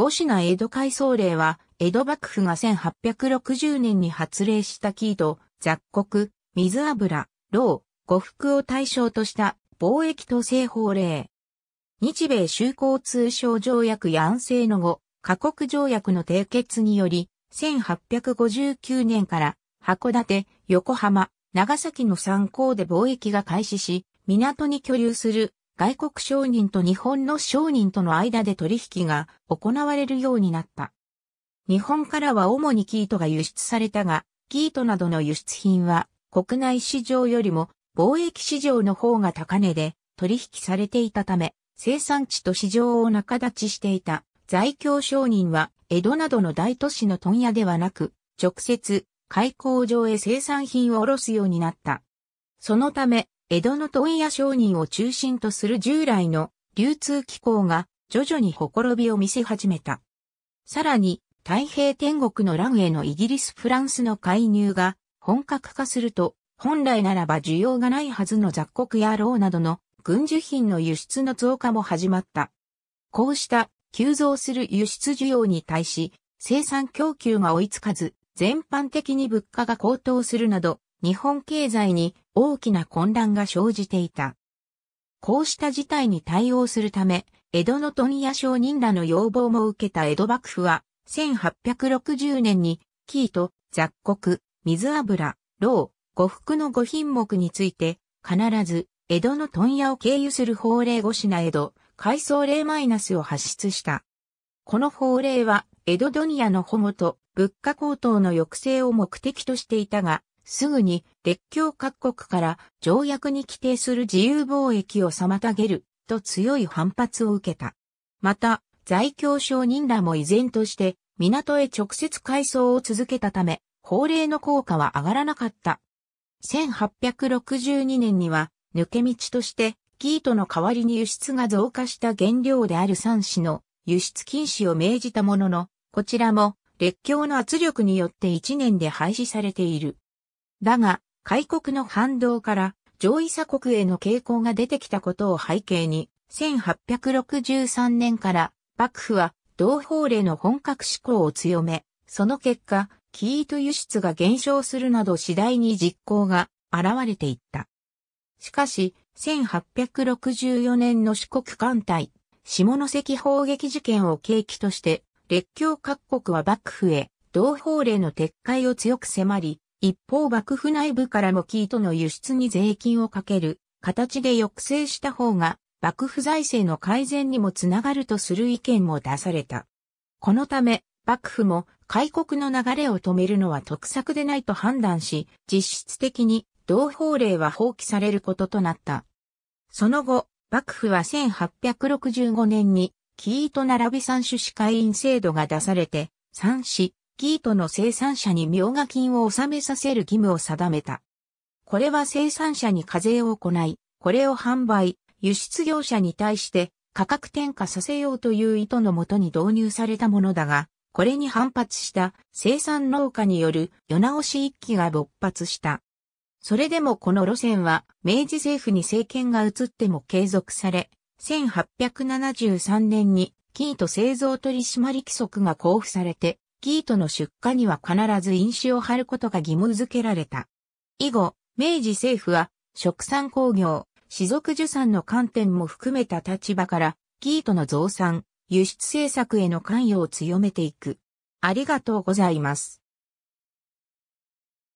五品江戸改装令は、江戸幕府が1860年に発令した生糸、雑穀、水油、ロウ、呉服を対象とした貿易統制法令。日米修交通商条約や安政の後、加国条約の締結により、1859年から函館、横浜、長崎の参考で貿易が開始し、港に居留する外国商人と日本の商人との間で取引が行われるようになった。日本からは主にキートが輸出されたが、キートなどの輸出品は国内市場よりも貿易市場の方が高値で取引されていたため、生産地と市場を仲立ちしていた在京商人は江戸などの大都市の問屋ではなく、直接開港場へ生産品を卸すようになった。そのため、江戸の問屋商人を中心とする従来の流通機構が徐々にほころびを見せ始めた。さらに、太平天国の乱へのイギリス・フランスの介入が本格化すると、本来ならば需要がないはずの雑穀やローなどの軍需品の輸出の増加も始まった。こうした急増する輸出需要に対し、生産供給が追いつかず、全般的に物価が高騰するなど、日本経済に大きな混乱が生じていた。こうした事態に対応するため、江戸の問屋商人らの要望も受けた江戸幕府は、1860年に、キート、雑穀、水油、ロウ、呉服の5品目について、必ず江戸の問屋を経由する法令5品江戸、改装令マイナスを発出した。この法令は、江戸ドニアの保護と物価高騰の抑制を目的としていたが、すぐに列強各国から条約に規定する自由貿易を妨げると強い反発を受けた。また、在京商人らも依然として港へ直接改装を続けたため、法令の効果は上がらなかった。1862年には抜け道として、ギートの代わりに輸出が増加した原料である産紙の輸出禁止を命じたものの、こちらも列強の圧力によって1年で廃止されている。だが、開国の反動から上位鎖国への傾向が出てきたことを背景に、1863年から幕府は同法令の本格施行を強め、その結果、キート輸出が減少するなど次第に実行が現れていった。しかし、1864年の四国艦隊、下関砲撃事件を契機として、列強各国は幕府へ、同法令の撤回を強く迫り、一方幕府内部からもキートの輸出に税金をかける形で抑制した方が、幕府財政の改善にもつながるとする意見も出された。このため、幕府も開国の流れを止めるのは得策でないと判断し、実質的に同法令は放棄されることとなった。その後、幕府は1865年に、キート並び産種司会員制度が出されて、産子、キートの生産者に苗画金を納めさせる義務を定めた。これは生産者に課税を行い、これを販売、輸出業者に対して価格転嫁させようという意図のもとに導入されたものだが、これに反発した生産農家による世直し一揆が勃発した。それでもこの路線は明治政府に政権が移っても継続され、1873年にキート製造取締規則が交付されて、キートの出荷には必ず飲酒を貼ることが義務付けられた。以後、明治政府は、食産工業、士族受産の観点も含めた立場から、キートの増産、輸出政策への関与を強めていく。ありがとうございます。